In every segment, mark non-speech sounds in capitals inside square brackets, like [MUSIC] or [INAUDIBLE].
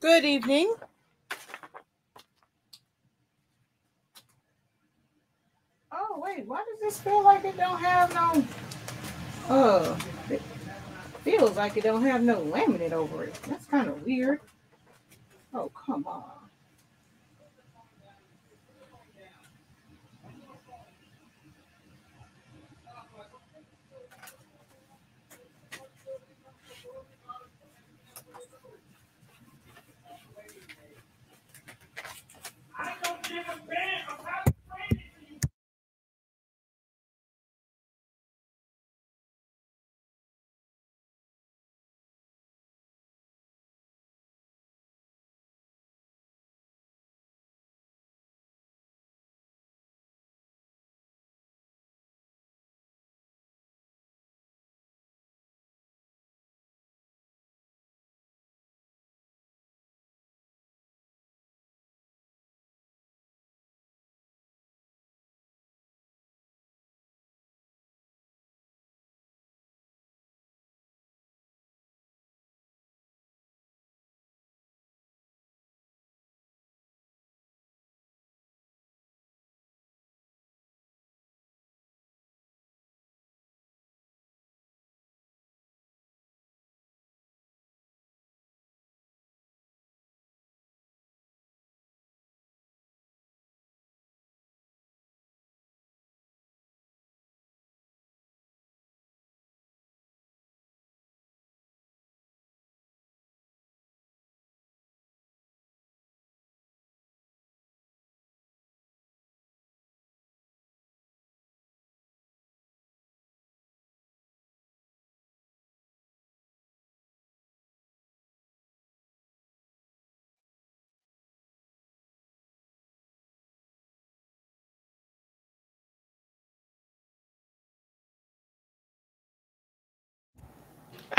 Good evening. Oh wait, why does this feel like it don't have no? Uh, it feels like it don't have no laminate over it. That's kind of weird. Oh come on.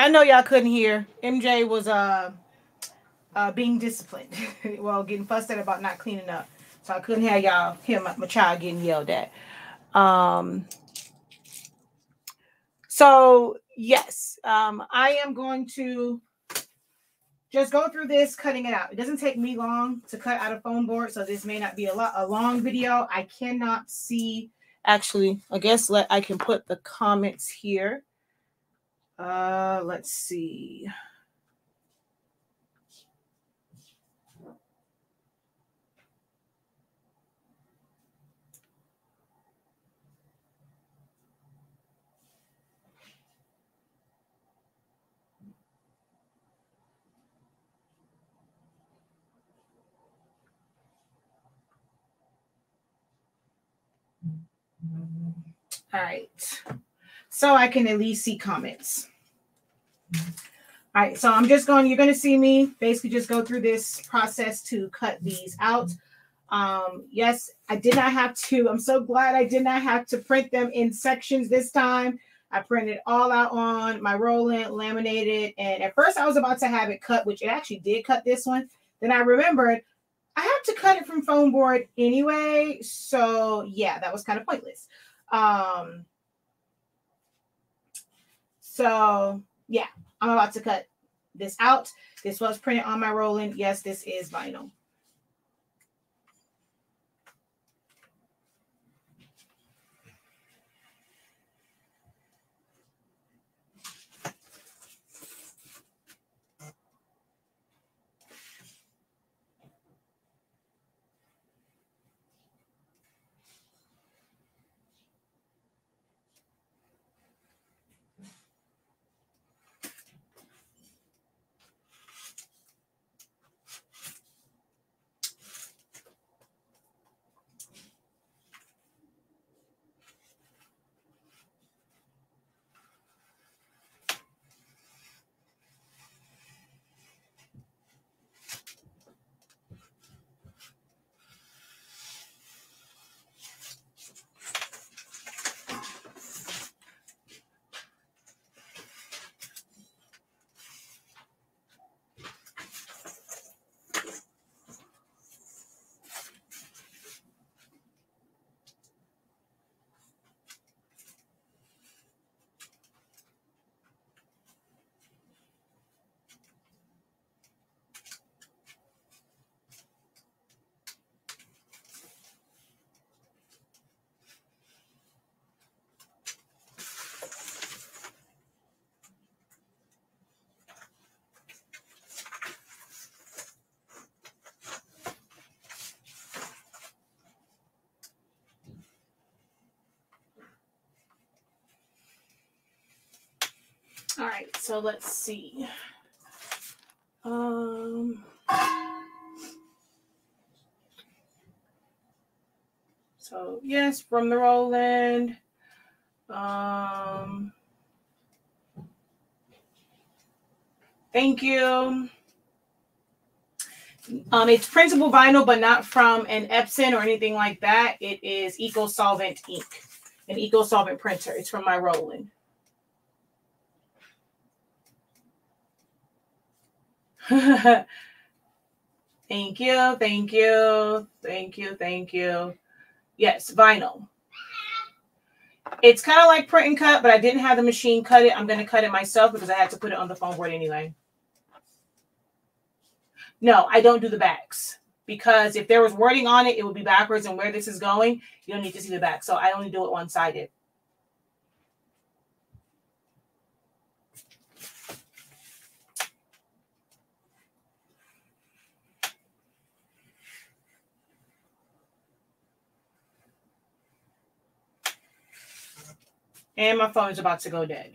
I know y'all couldn't hear. MJ was uh uh being disciplined. [LAUGHS] well, getting fussed at about not cleaning up. So I couldn't hear y'all hear my, my child getting yelled at. Um so yes, um I am going to just go through this, cutting it out. It doesn't take me long to cut out a foam board, so this may not be a lot a long video. I cannot see actually, I guess let I can put the comments here. Uh, let's see. All right. So I can at least see comments. All right, so I'm just going, you're going to see me basically just go through this process to cut these out. Um, yes, I did not have to, I'm so glad I did not have to print them in sections this time. I printed all out on my Roland, laminated, and at first I was about to have it cut, which it actually did cut this one. Then I remembered I have to cut it from foam board anyway, so yeah, that was kind of pointless. Um, so yeah, I'm about to cut this out. This was printed on my Roland. Yes, this is vinyl. All right, so let's see. Um, so yes, from the Roland. Um, thank you. Um, it's printable vinyl, but not from an Epson or anything like that. It is Eco Solvent ink, an Eco Solvent printer. It's from my Roland. [LAUGHS] thank you, thank you, thank you, thank you. Yes, vinyl. It's kind of like print and cut, but I didn't have the machine cut it. I'm going to cut it myself because I had to put it on the foam board anyway. No, I don't do the backs because if there was wording on it, it would be backwards and where this is going, you don't need to see the back. So I only do it one-sided. And my phone is about to go dead.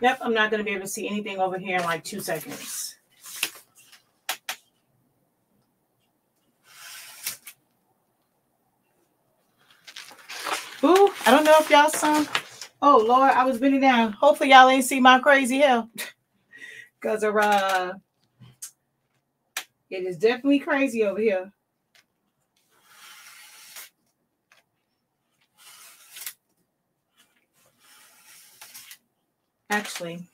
Yep, I'm not going to be able to see anything over here in like two seconds. Ooh, I don't know if y'all saw. Oh Lord, I was bending down. Hopefully y'all ain't see my crazy hair. [LAUGHS] Cause uh it is definitely crazy over here. Actually,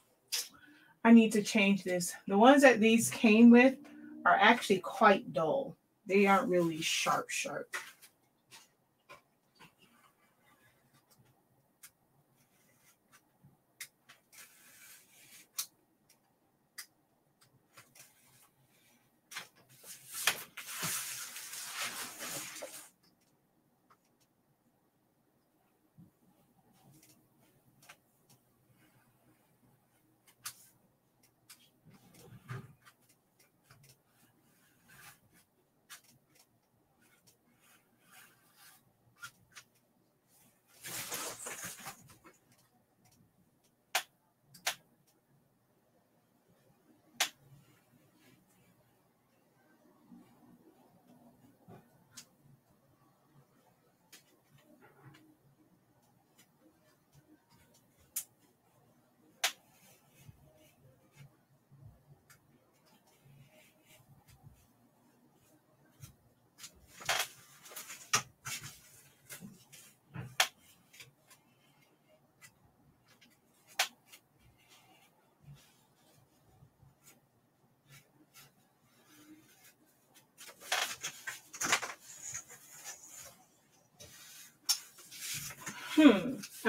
I need to change this. The ones that these came with are actually quite dull. They aren't really sharp, sharp.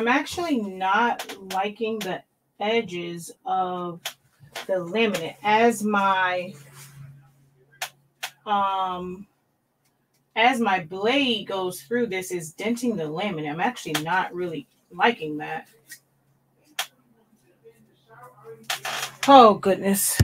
I'm actually not liking the edges of the laminate as my um as my blade goes through this is denting the laminate. I'm actually not really liking that. Oh goodness.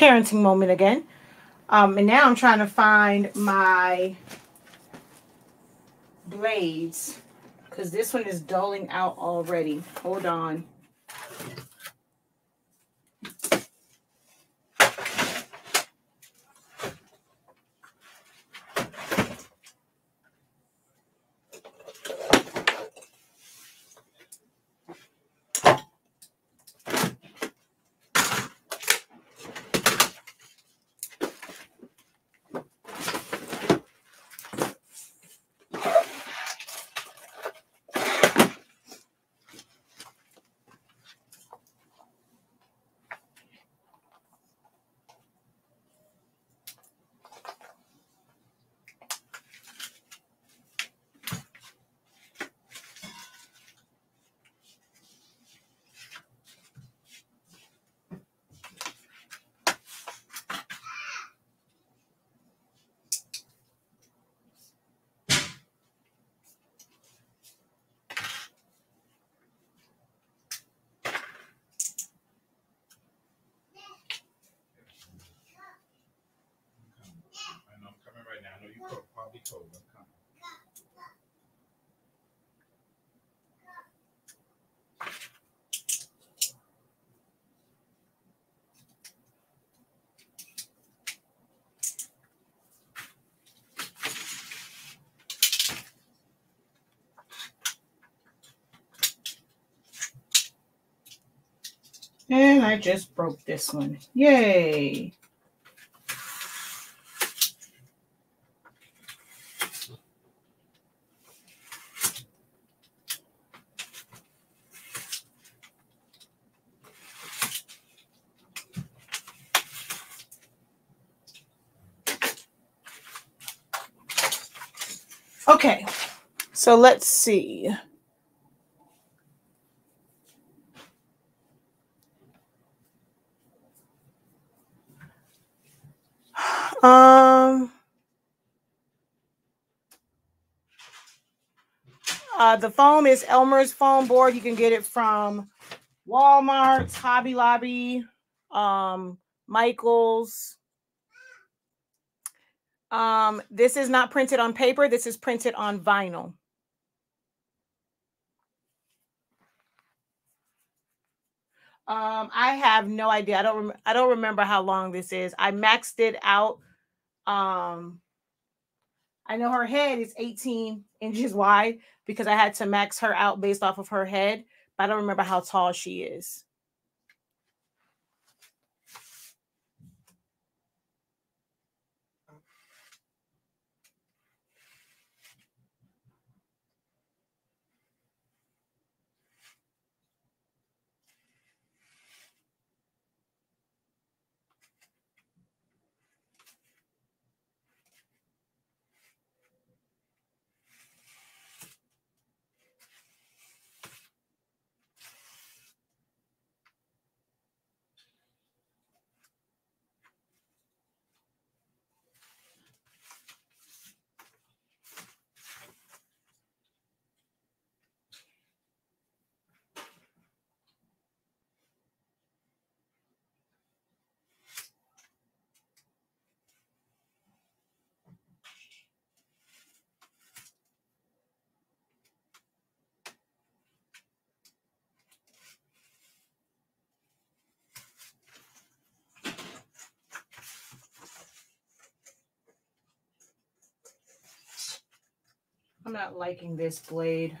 Parenting moment again. Um, and now I'm trying to find my blades because this one is doling out already. Hold on. And I just broke this one. Yay. Okay, so let's see. Um, uh, the foam is Elmer's foam board. You can get it from Walmart, Hobby Lobby, um, Michaels. Um, this is not printed on paper. This is printed on vinyl. Um, I have no idea. I don't. I don't remember how long this is. I maxed it out um, I know her head is 18 inches [LAUGHS] wide because I had to max her out based off of her head, but I don't remember how tall she is. I'm not liking this blade.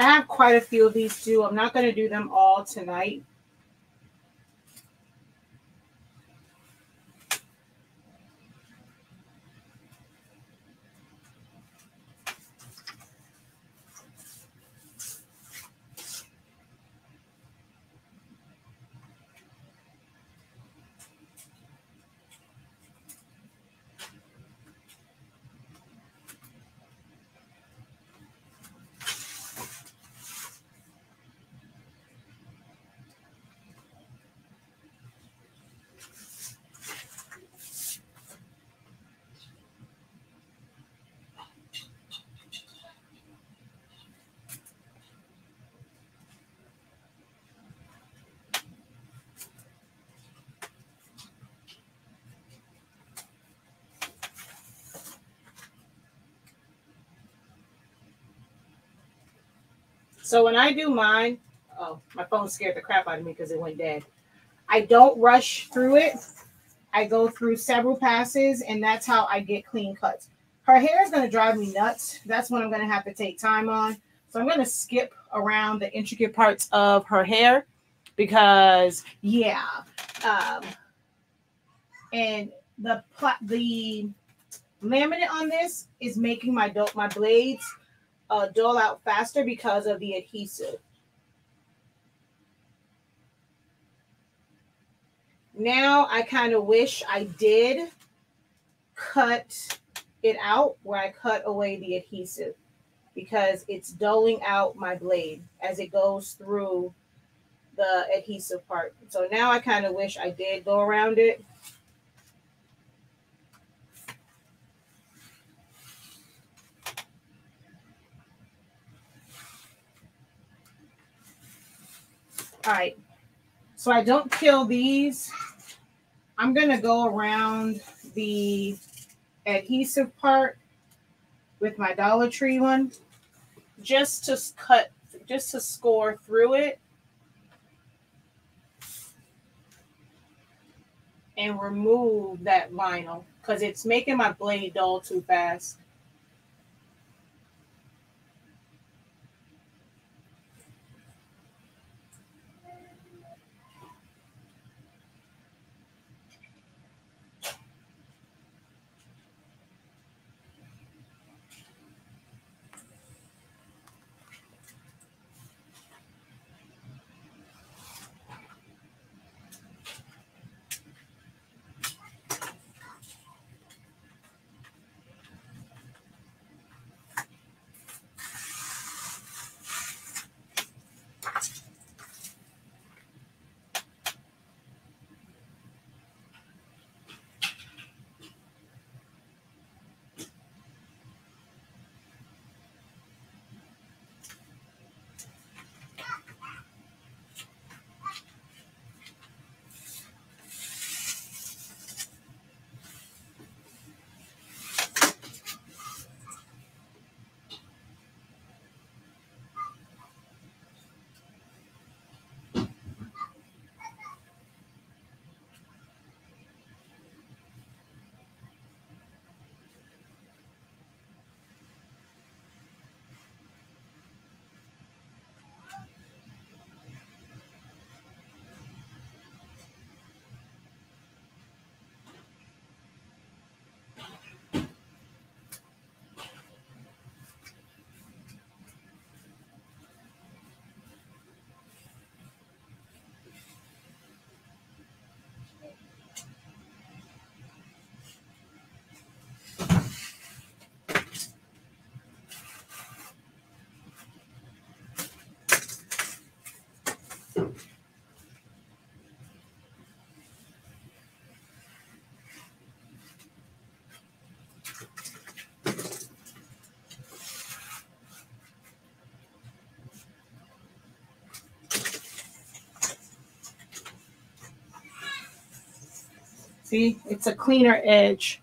I have quite a few of these too. I'm not going to do them all tonight. So when I do mine, oh, my phone scared the crap out of me because it went dead. I don't rush through it. I go through several passes, and that's how I get clean cuts. Her hair is going to drive me nuts. That's what I'm going to have to take time on. So I'm going to skip around the intricate parts of her hair because, yeah. Um, and the the laminate on this is making my my blades uh, dull out faster because of the adhesive. Now I kind of wish I did cut it out where I cut away the adhesive because it's dulling out my blade as it goes through the adhesive part. So now I kind of wish I did go around it All right. So I don't kill these. I'm going to go around the adhesive part with my Dollar Tree one just to cut, just to score through it. And remove that vinyl because it's making my blade dull too fast. See, it's a cleaner edge.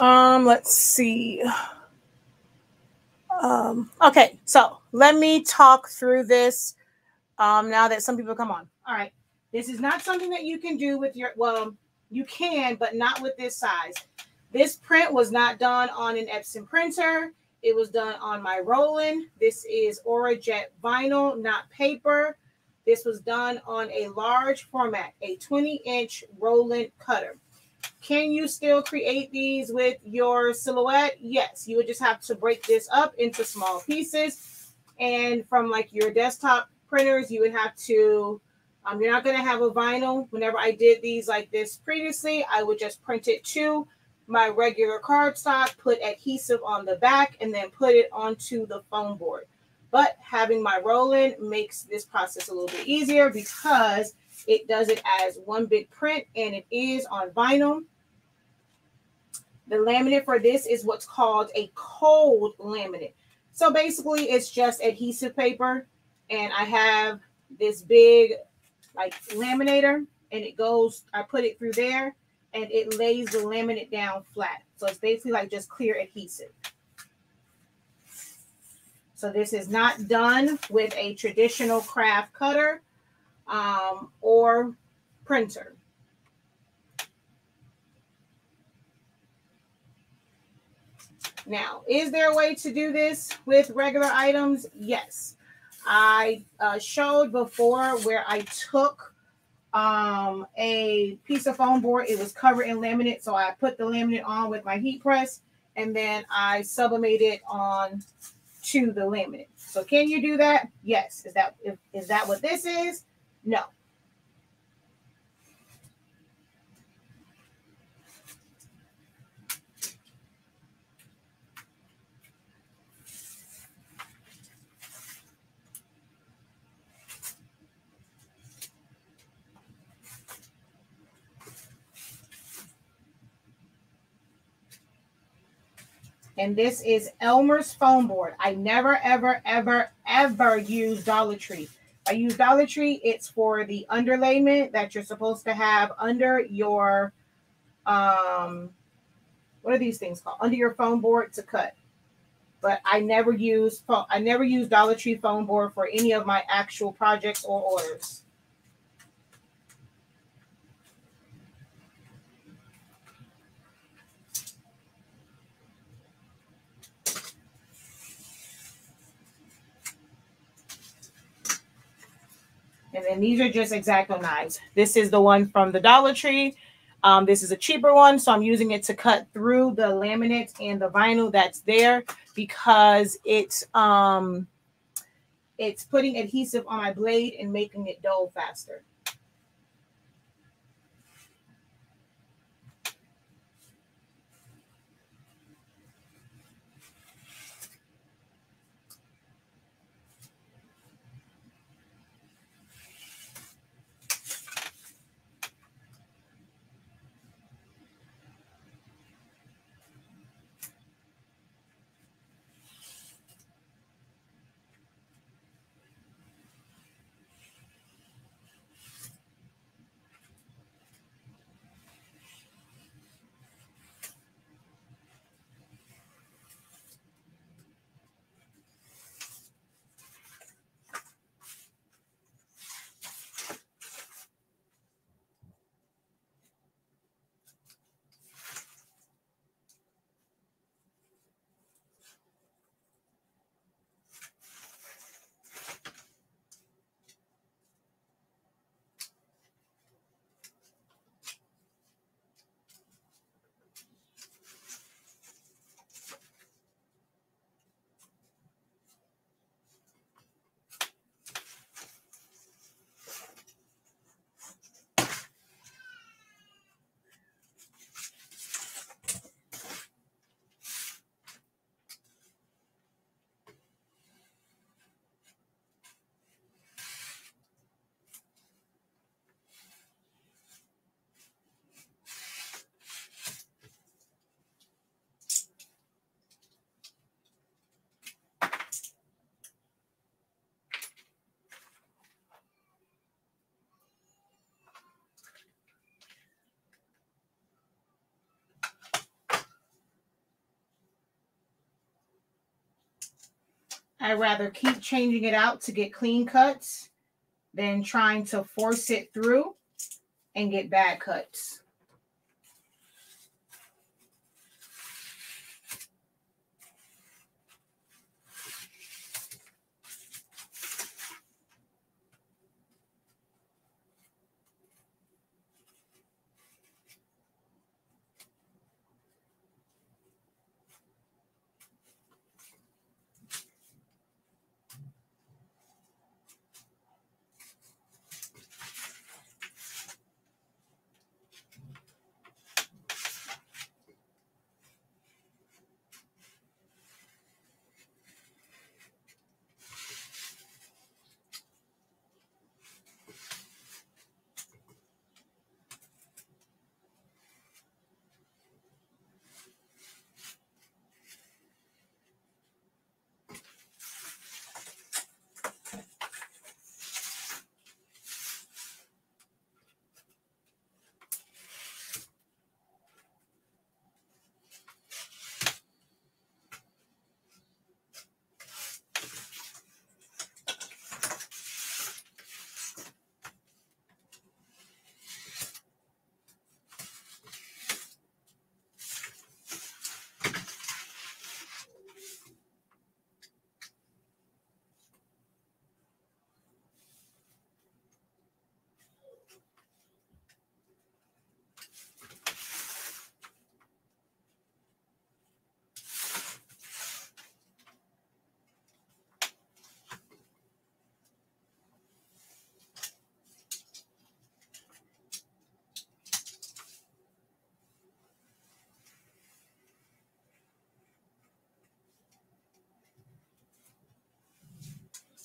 Um, let's see. Um, okay, so let me talk through this um, now that some people come on. All right, this is not something that you can do with your, well, you can, but not with this size. This print was not done on an Epson printer. It was done on my Roland. This is Orajet vinyl, not paper. This was done on a large format, a 20 inch Roland cutter. Can you still create these with your silhouette? Yes, you would just have to break this up into small pieces. And from like your desktop printers, you would have to, um, you're not going to have a vinyl. Whenever I did these like this previously, I would just print it to my regular cardstock, put adhesive on the back, and then put it onto the foam board. But having my Roland makes this process a little bit easier because it does it as one big print and it is on vinyl. The laminate for this is what's called a cold laminate. So basically it's just adhesive paper and I have this big like laminator and it goes, I put it through there and it lays the laminate down flat. So it's basically like just clear adhesive. So this is not done with a traditional craft cutter um, or printer. Now, is there a way to do this with regular items? Yes. I uh, showed before where I took um, a piece of foam board. It was covered in laminate. So I put the laminate on with my heat press and then I sublimated on to the laminate. So can you do that? Yes. Is that is that what this is? No. and this is Elmer's foam board. I never, ever, ever, ever use Dollar Tree. I use Dollar Tree. It's for the underlayment that you're supposed to have under your, um, what are these things called? Under your foam board to cut. But I never use, I never use Dollar Tree foam board for any of my actual projects or orders. And then these are just X-Acto knives. This is the one from the Dollar Tree. Um, this is a cheaper one, so I'm using it to cut through the laminate and the vinyl that's there because it's um, it's putting adhesive on my blade and making it dull faster. I rather keep changing it out to get clean cuts than trying to force it through and get bad cuts.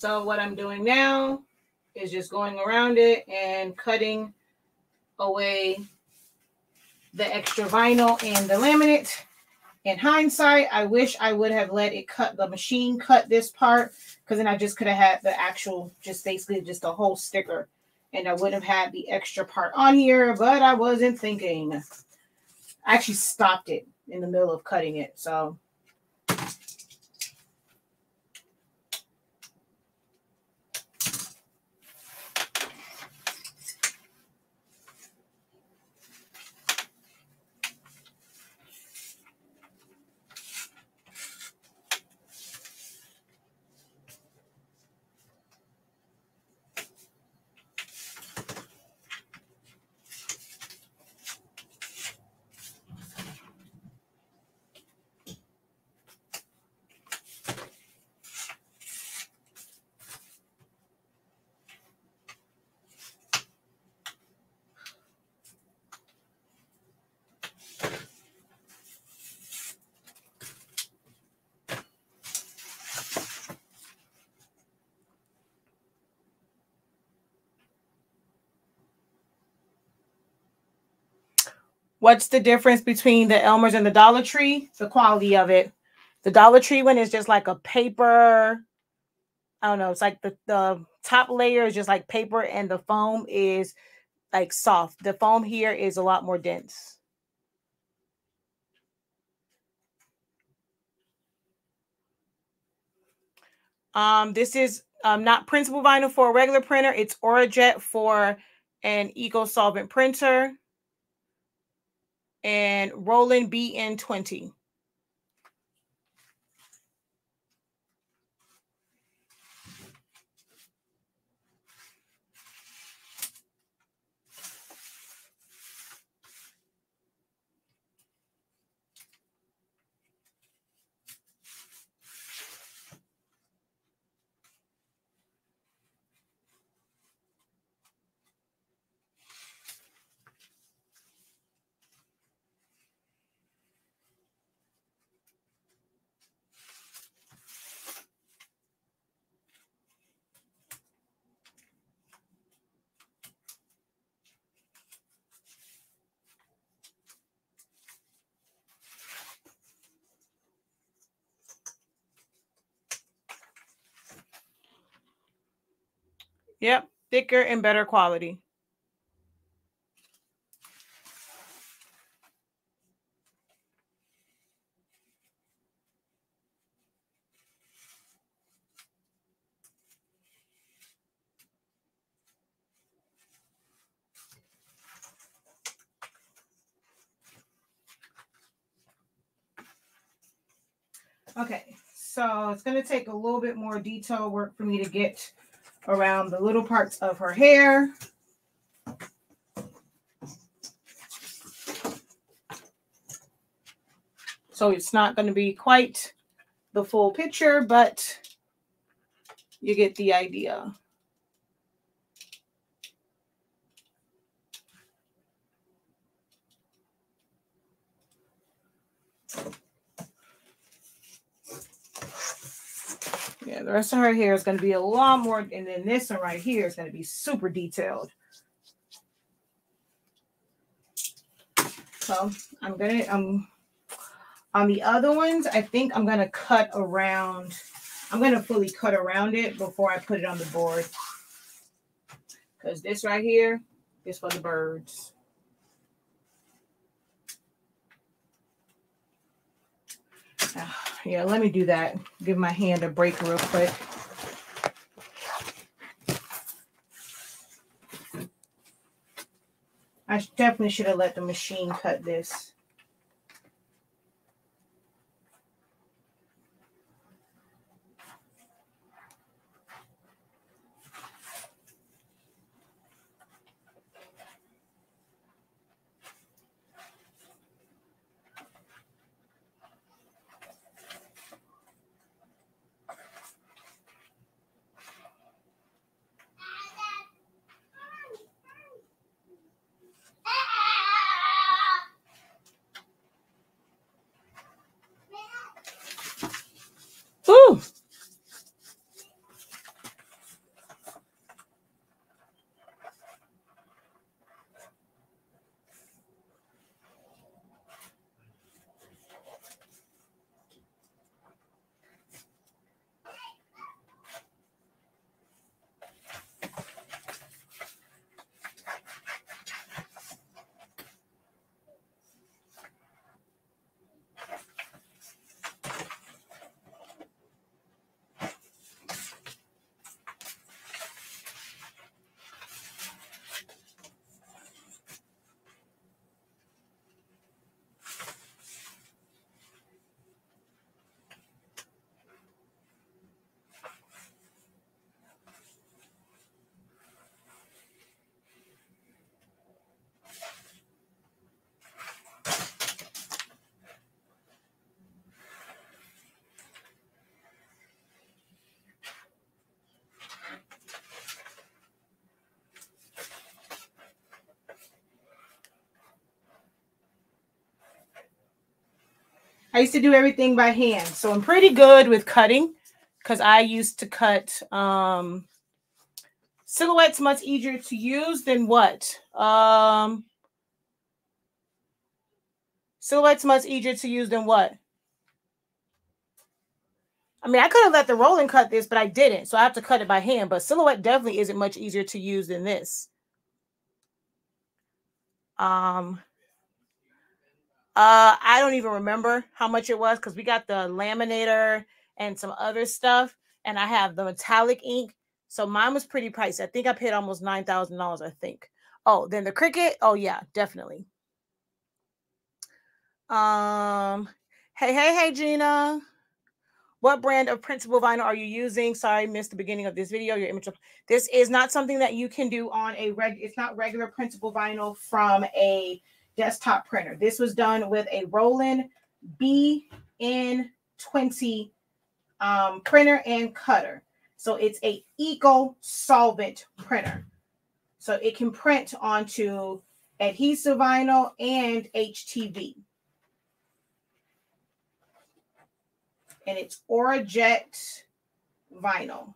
So what I'm doing now is just going around it and cutting away the extra vinyl and the laminate. In hindsight, I wish I would have let it cut the machine cut this part because then I just could have had the actual, just basically just a whole sticker and I would have had the extra part on here, but I wasn't thinking. I actually stopped it in the middle of cutting it. So What's the difference between the Elmer's and the Dollar Tree? The quality of it. The Dollar Tree one is just like a paper. I don't know. It's like the, the top layer is just like paper and the foam is like soft. The foam here is a lot more dense. Um, this is um, not printable vinyl for a regular printer. It's Orajet for an eco solvent printer and Roland BN20. Yep, thicker and better quality. Okay, so it's going to take a little bit more detail work for me to get around the little parts of her hair. So it's not going to be quite the full picture, but you get the idea. Yeah, the rest of her hair is going to be a lot more, and then this one right here is going to be super detailed. So I'm gonna um on the other ones, I think I'm gonna cut around. I'm gonna fully cut around it before I put it on the board. Because this right here is for the birds. Yeah, let me do that. Give my hand a break real quick. I definitely should have let the machine cut this. Ooh. I used to do everything by hand. So I'm pretty good with cutting because I used to cut um, silhouettes much easier to use than what? Um, silhouettes much easier to use than what? I mean, I could have let the Roland cut this, but I didn't. So I have to cut it by hand. But silhouette definitely isn't much easier to use than this. Um, uh, I don't even remember how much it was because we got the laminator and some other stuff, and I have the metallic ink. So mine was pretty pricey. I think I paid almost nine thousand dollars. I think. Oh, then the Cricut. Oh yeah, definitely. Um, hey, hey, hey, Gina. What brand of printable vinyl are you using? Sorry, missed the beginning of this video. Your image. This is not something that you can do on a reg. It's not regular printable vinyl from a desktop printer. This was done with a Roland BN20 um, printer and cutter. So it's a eco solvent printer. So it can print onto adhesive vinyl and HTV. And it's Orajet vinyl.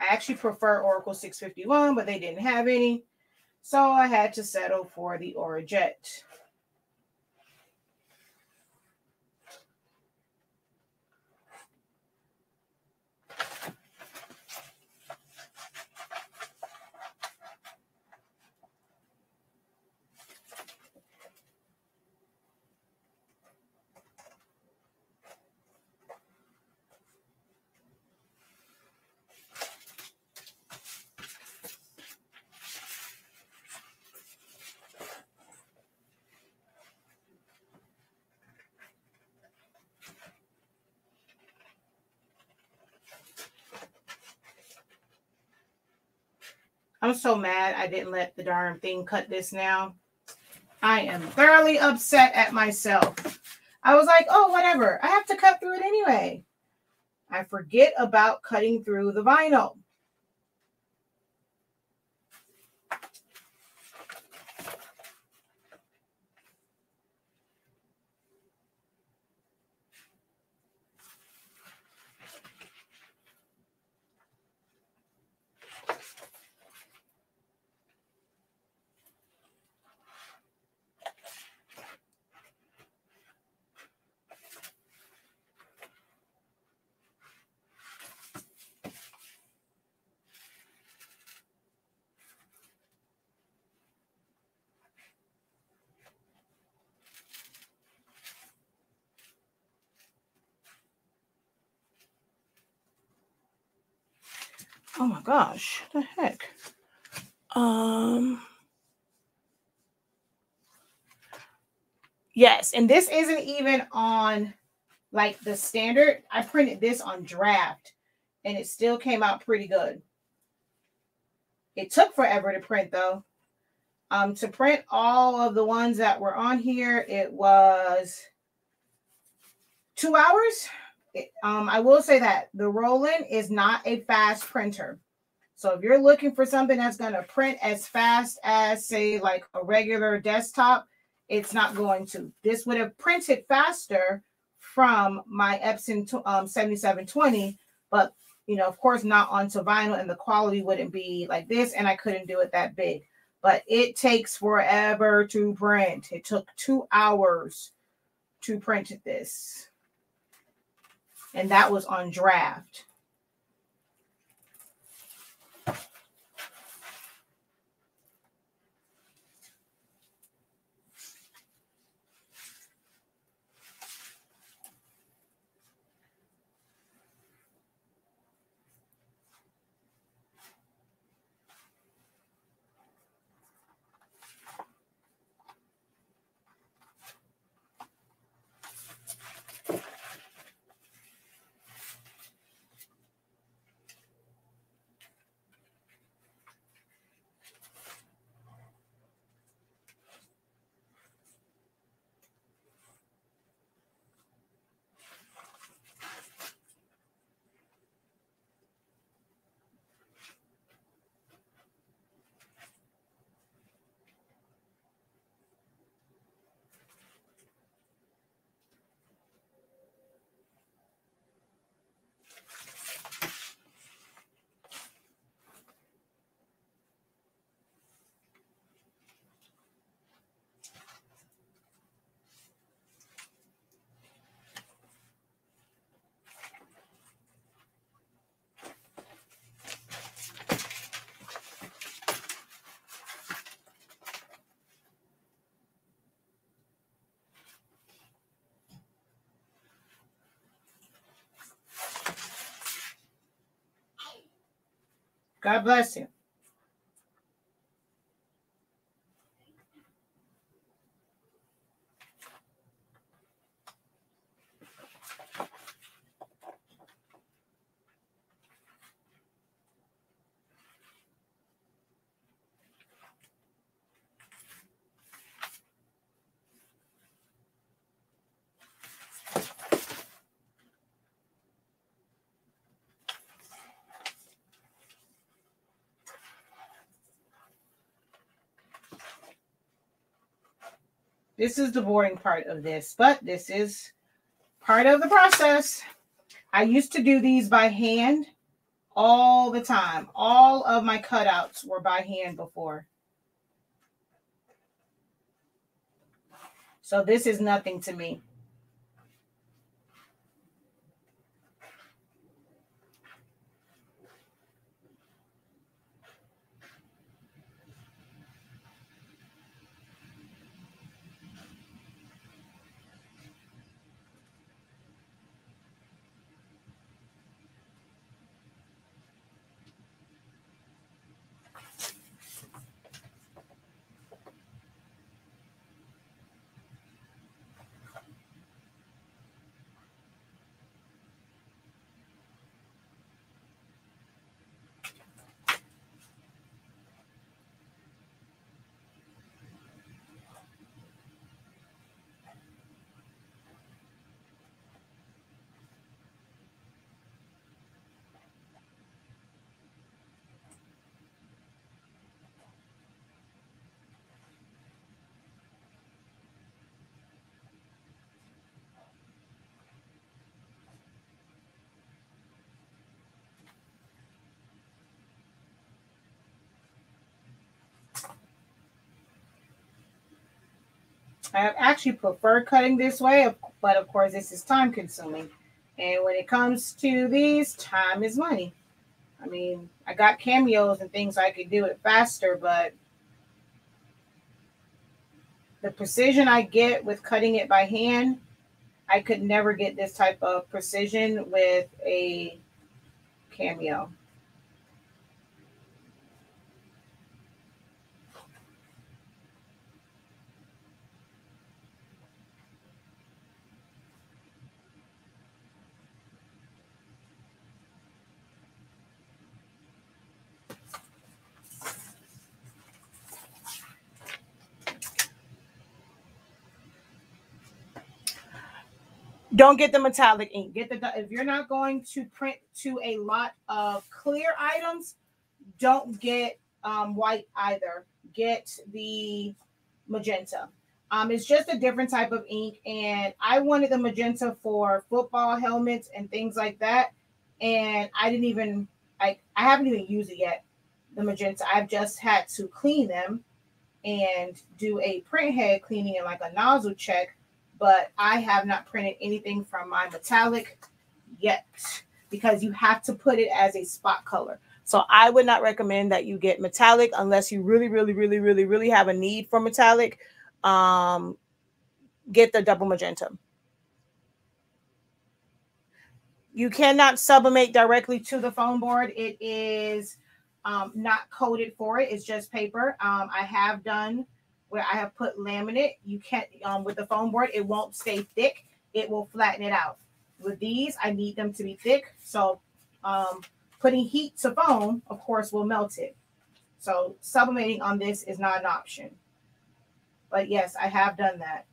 I actually prefer Oracal 651, but they didn't have any. So I had to settle for the Orajet. So mad I didn't let the darn thing cut this now. I am thoroughly upset at myself. I was like, oh, whatever. I have to cut through it anyway. I forget about cutting through the vinyl. Oh my gosh, the heck. Um Yes, and this isn't even on like the standard. I printed this on draft and it still came out pretty good. It took forever to print though. Um to print all of the ones that were on here, it was 2 hours um, I will say that the Roland is not a fast printer. So if you're looking for something that's going to print as fast as, say, like a regular desktop, it's not going to. This would have printed faster from my Epson um, 7720, but you know, of course, not onto vinyl, and the quality wouldn't be like this, and I couldn't do it that big. But it takes forever to print. It took two hours to print this and that was on draft. God bless you. This is the boring part of this, but this is part of the process. I used to do these by hand all the time. All of my cutouts were by hand before. So this is nothing to me. I actually prefer cutting this way, but of course, this is time consuming. And when it comes to these, time is money. I mean, I got cameos and things I could do it faster, but the precision I get with cutting it by hand, I could never get this type of precision with a cameo. Don't get the metallic ink. Get the if you're not going to print to a lot of clear items, don't get um, white either. Get the magenta. Um, it's just a different type of ink, and I wanted the magenta for football helmets and things like that. And I didn't even I I haven't even used it yet. The magenta. I've just had to clean them and do a print head cleaning and like a nozzle check but I have not printed anything from my metallic yet because you have to put it as a spot color. So I would not recommend that you get metallic unless you really, really, really, really, really have a need for metallic. Um, get the double magenta. You cannot sublimate directly to the foam board. It is um, not coated for it. It's just paper. Um, I have done where I have put laminate. You can't um with the foam board, it won't stay thick. It will flatten it out. With these, I need them to be thick. So um putting heat to foam, of course, will melt it. So sublimating on this is not an option. But yes, I have done that.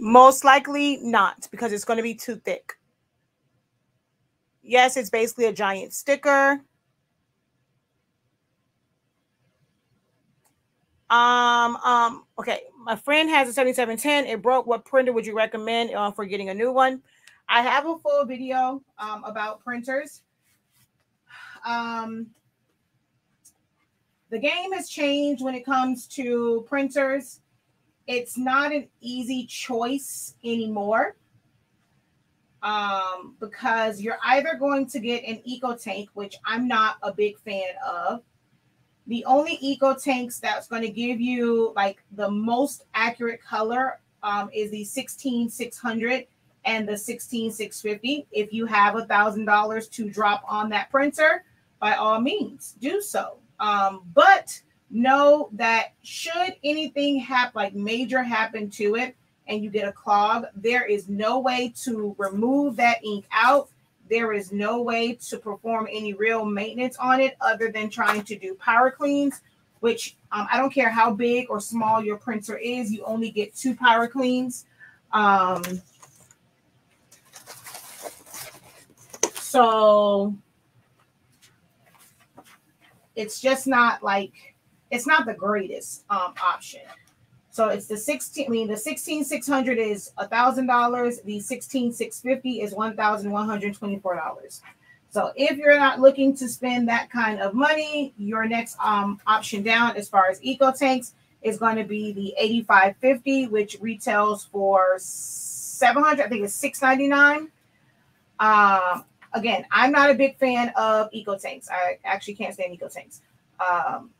Most likely not because it's going to be too thick. Yes, it's basically a giant sticker. Um, um, okay, my friend has a 7710. It broke. What printer would you recommend uh, for getting a new one? I have a full video um, about printers. Um, the game has changed when it comes to printers it's not an easy choice anymore um, because you're either going to get an eco tank, which I'm not a big fan of. The only eco tanks that's going to give you like the most accurate color um, is the 16600 and the 16650. If you have a thousand dollars to drop on that printer, by all means, do so. Um, but know that should anything happen, like major happen to it, and you get a clog, there is no way to remove that ink out. There is no way to perform any real maintenance on it other than trying to do power cleans, which um, I don't care how big or small your printer is, you only get two power cleans. Um, so it's just not like it's not the greatest um, option. So it's the 16, I mean, the 16600 is a thousand dollars, the 16650 is one thousand one hundred twenty-four dollars. So if you're not looking to spend that kind of money, your next um, option down as far as eco tanks is going to be the 8550, which retails for 700, I think it's 699. Um, again, I'm not a big fan of eco tanks. I actually can't stand eco tanks. Um,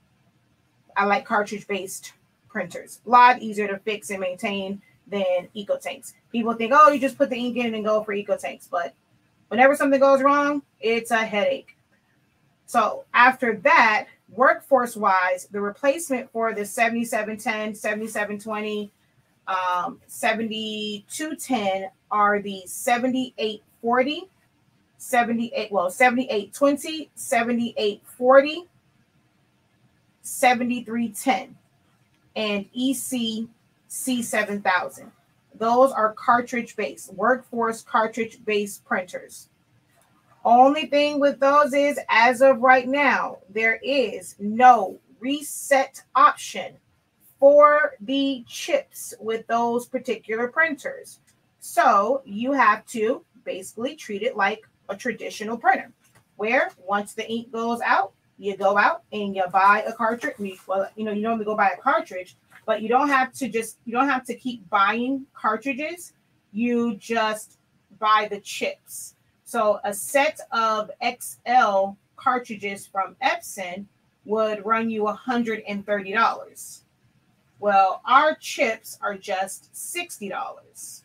I like cartridge based printers. A lot easier to fix and maintain than eco tanks. People think, oh, you just put the ink in and go for eco tanks, but whenever something goes wrong, it's a headache. So after that, workforce wise, the replacement for the 7710, 7720, um, 7210 are the 7840, 78, well, 7820, 7840, 7310 and EC C7000. Those are cartridge based, workforce cartridge based printers. Only thing with those is, as of right now, there is no reset option for the chips with those particular printers. So you have to basically treat it like a traditional printer, where once the ink goes out, you go out and you buy a cartridge. Well, you know, you normally go buy a cartridge, but you don't have to just you don't have to keep buying cartridges. You just buy the chips. So a set of XL cartridges from Epson would run you $130. Well, our chips are just $60.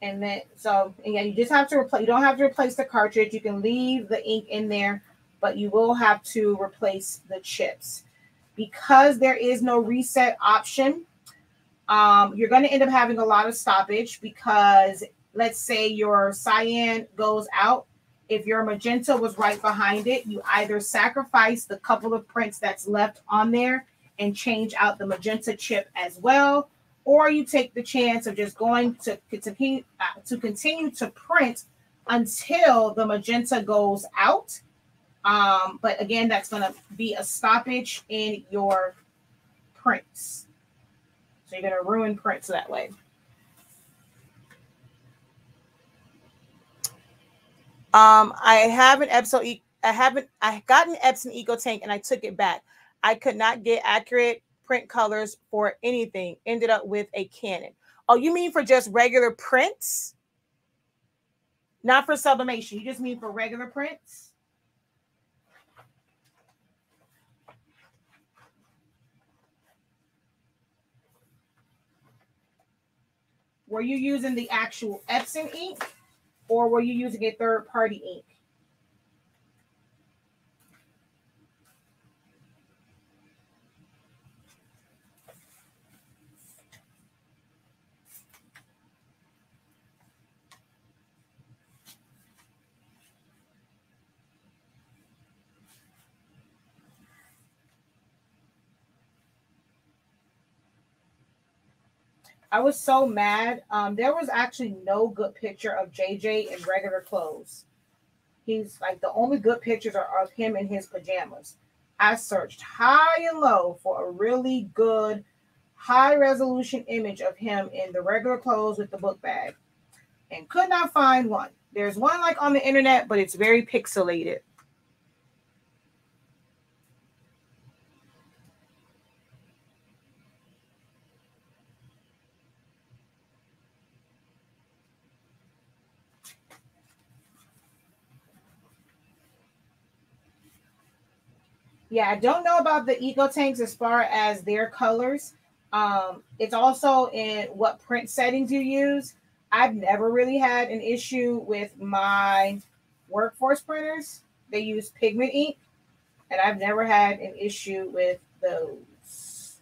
And then, so again, you just have to replace, you don't have to replace the cartridge. You can leave the ink in there, but you will have to replace the chips. Because there is no reset option, um, you're going to end up having a lot of stoppage because let's say your cyan goes out. If your magenta was right behind it, you either sacrifice the couple of prints that's left on there and change out the magenta chip as well, or you take the chance of just going to, to, uh, to continue to print until the magenta goes out. Um, but again, that's going to be a stoppage in your prints. So you're going to ruin prints that way. Um, I have an Epson. I haven't. I got an Epson Eco Tank and I took it back. I could not get accurate print colors for anything, ended up with a Canon. Oh, you mean for just regular prints? Not for sublimation. You just mean for regular prints? Were you using the actual Epson ink or were you using a third party ink? I was so mad. Um, there was actually no good picture of JJ in regular clothes. He's like the only good pictures are of him in his pajamas. I searched high and low for a really good high resolution image of him in the regular clothes with the book bag and could not find one. There's one like on the internet, but it's very pixelated. Yeah, I don't know about the eco tanks as far as their colors. Um, it's also in what print settings you use. I've never really had an issue with my workforce printers. They use pigment ink, and I've never had an issue with those.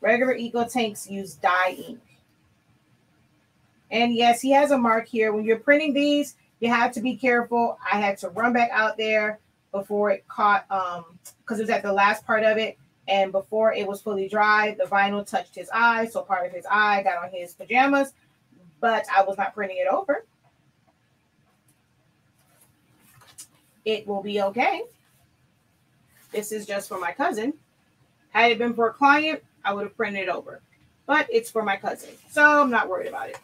Regular eco tanks use dye ink. And yes, he has a mark here. When you're printing these, you have to be careful. I had to run back out there before it caught um because it was at the last part of it and before it was fully dry the vinyl touched his eye so part of his eye got on his pajamas but i was not printing it over. It will be okay. This is just for my cousin. Had it been for a client i would have printed it over but it's for my cousin so i'm not worried about it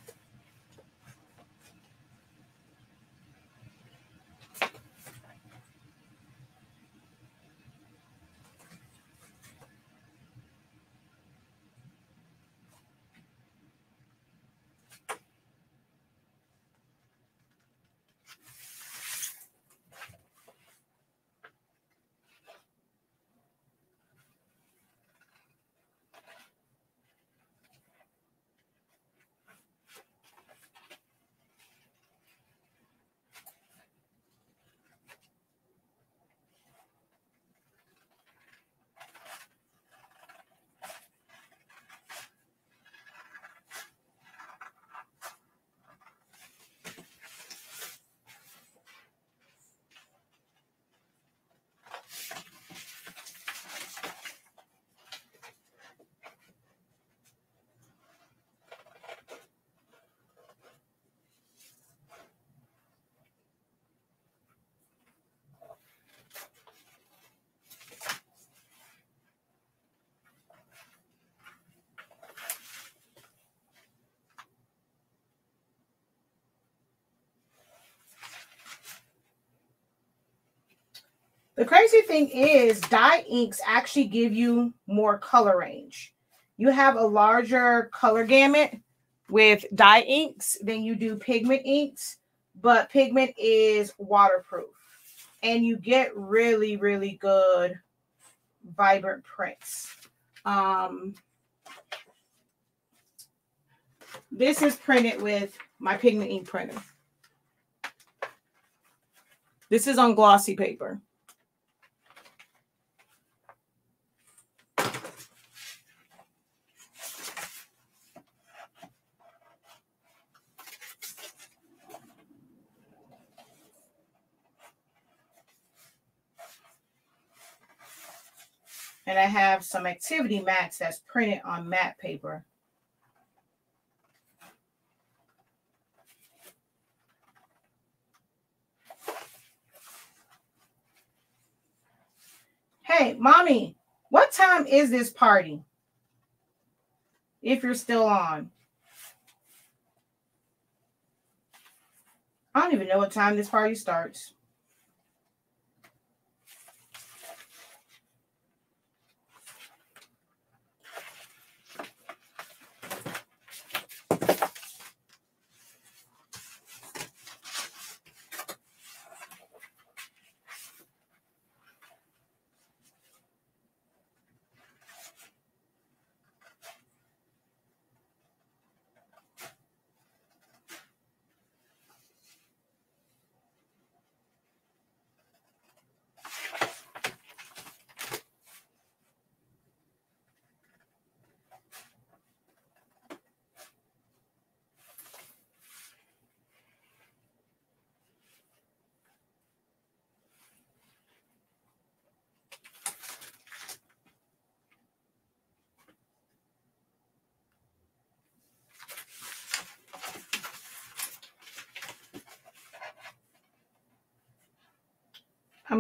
The crazy thing is dye inks actually give you more color range. You have a larger color gamut with dye inks than you do pigment inks, but pigment is waterproof and you get really, really good vibrant prints. Um, this is printed with my pigment ink printer. This is on glossy paper. And I have some activity mats that's printed on matte paper. Hey, mommy, what time is this party? If you're still on. I don't even know what time this party starts.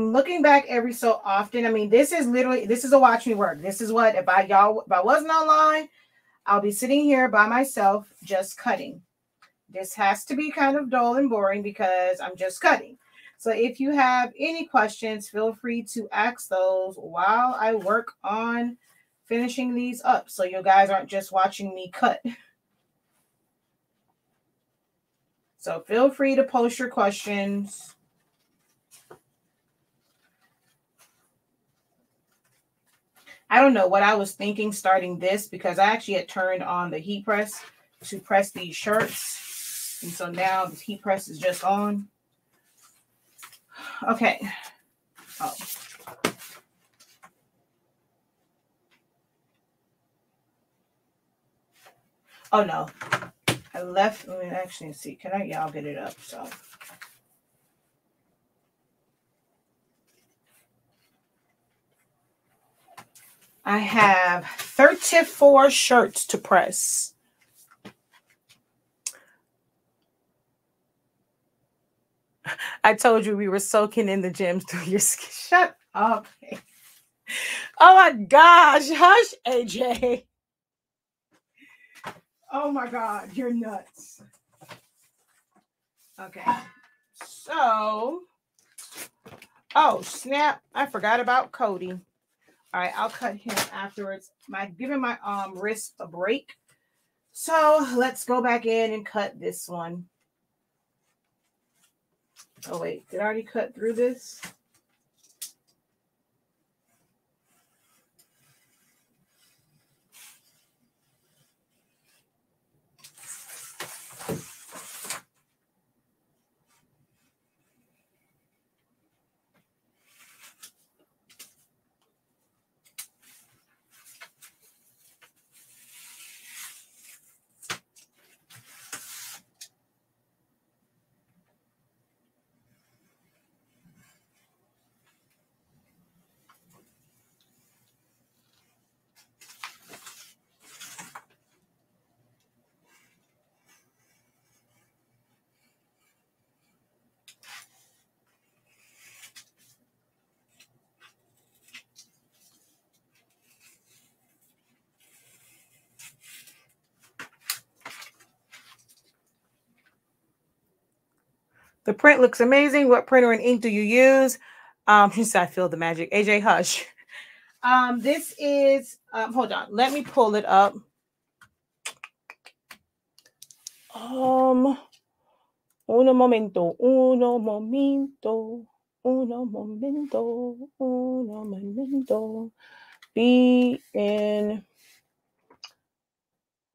Looking back every so often. I mean, this is literally this is a watch me work. This is what if I y'all if I wasn't online, I'll be sitting here by myself just cutting. This has to be kind of dull and boring because I'm just cutting. So if you have any questions, feel free to ask those while I work on finishing these up so you guys aren't just watching me cut. So feel free to post your questions. I don't know what I was thinking starting this because I actually had turned on the heat press to press these shirts. And so now the heat press is just on. Okay. Oh. Oh no. I left. Let me actually see. Can I? Yeah, I'll get it up. So. I have 34 shirts to press. I told you we were soaking in the gym through your skin. [LAUGHS] Shut up. Oh my gosh. Hush, AJ. Oh my God. You're nuts. Okay. So, oh, snap. I forgot about Cody. All right, I'll cut him afterwards. My giving my um wrist a break. So let's go back in and cut this one. Oh wait, did I already cut through this? Print looks amazing. What printer and ink do you use? Um, [LAUGHS] she said, I feel the magic. AJ Hush. [LAUGHS] Um, this is um, hold on, let me pull it up. Um uno momento, uno momento, uno momento, uno momento. Be in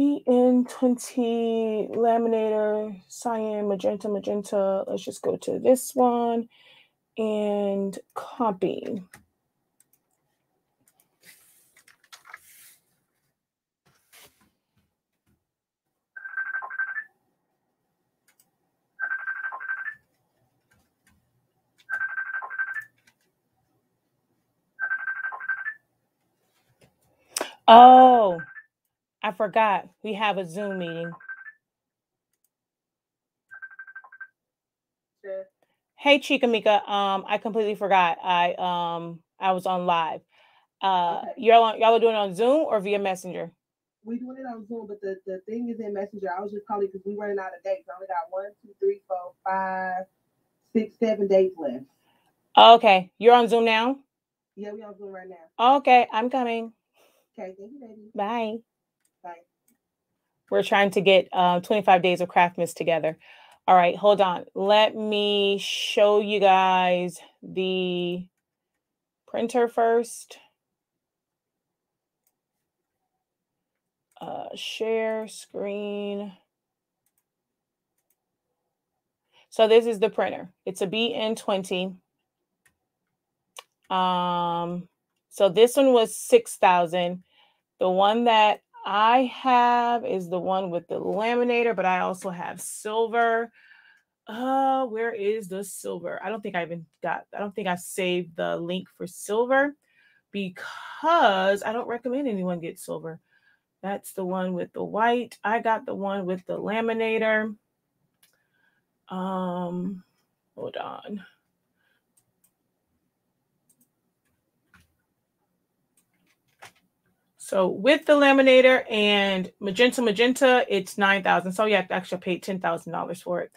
BN20 laminator, cyan, magenta, magenta. Let's just go to this one and copy. Oh, I forgot. We have a Zoom meeting. Sure. Hey Chica Mika, um, I completely forgot. I um I was on live. Uh okay. y'all on, y'all are doing it on Zoom or via Messenger? We doing it on Zoom, but the, the thing is in Messenger. I was just calling because we running out of dates. I only got one, two, three, four, five, six, seven dates left. Okay. You're on Zoom now? Yeah, we on Zoom right now. Okay, I'm coming. Okay, thank you, baby. Bye. Bye. We're trying to get uh, 25 days of Craftmas together. All right, hold on. Let me show you guys the printer first. Uh, share screen. So this is the printer. It's a BN20. Um, so this one was 6,000. The one that I have is the one with the laminator, but I also have silver. Uh, where is the silver? I don't think I even got, I don't think I saved the link for silver because I don't recommend anyone get silver. That's the one with the white. I got the one with the laminator. Um, hold on. So with the laminator and magenta magenta, it's nine thousand. So you have to actually pay ten thousand dollars for it.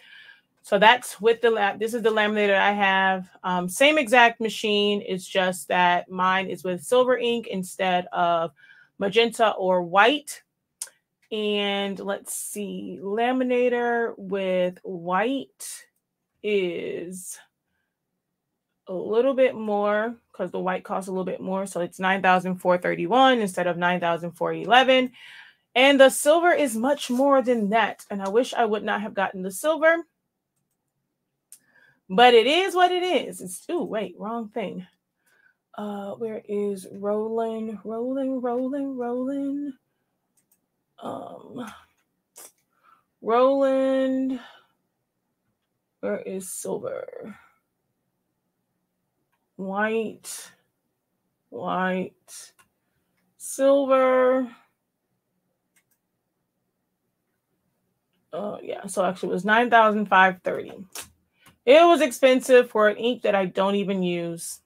So that's with the lab. This is the laminator I have. Um, same exact machine. It's just that mine is with silver ink instead of magenta or white. And let's see, laminator with white is a little bit more because the white costs a little bit more. So it's 9,431 instead of 9,411. And the silver is much more than that. And I wish I would not have gotten the silver. But it is what it is. It's oh wait, wrong thing. Uh where is rolling, rolling, rolling, rolling? Um Roland. Where is silver? White, white, silver. Oh yeah, so actually it was 9,530. It was expensive for an ink that I don't even use.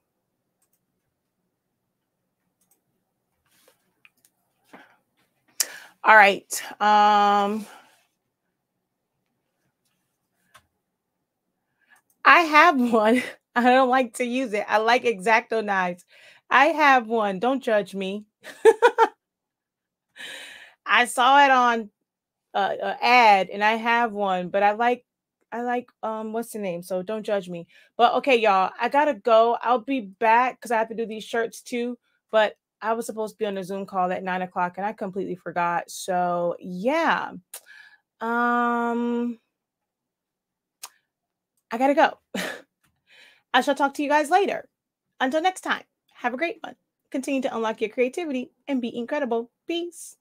All right. Um I have [LAUGHS] one. I don't like to use it. I like exacto knives. I have one. Don't judge me. [LAUGHS] I saw it on uh, an ad and I have one, but I like I like um what's the name? So don't judge me. But okay, y'all, I gotta go. I'll be back because I have to do these shirts too. But I was supposed to be on a Zoom call at nine o'clock and I completely forgot. So yeah. Um I gotta go. [LAUGHS] I shall talk to you guys later. Until next time, have a great one. Continue to unlock your creativity and be incredible. Peace.